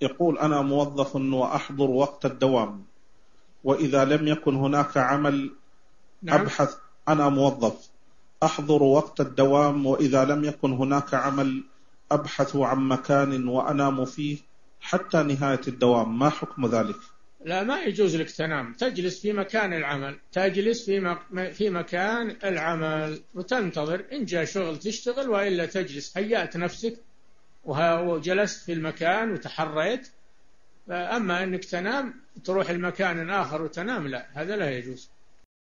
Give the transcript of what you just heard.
يقول أنا موظف وأحضر وقت الدوام وإذا لم يكن هناك عمل نعم. أبحث أنا موظف أحضر وقت الدوام وإذا لم يكن هناك عمل أبحث عن مكان وأنام فيه حتى نهاية الدوام. ما حكم ذلك؟ لا ما يجوز لك تنام. تجلس في مكان العمل تجلس في مك- في مكان العمل وتنتظر إن جاء شغل تشتغل وإلا تجلس هيأت نفسك وجلست في المكان وتحريت. أما أنك تنام تروح المكان آخر وتنام لا هذا لا يجوز.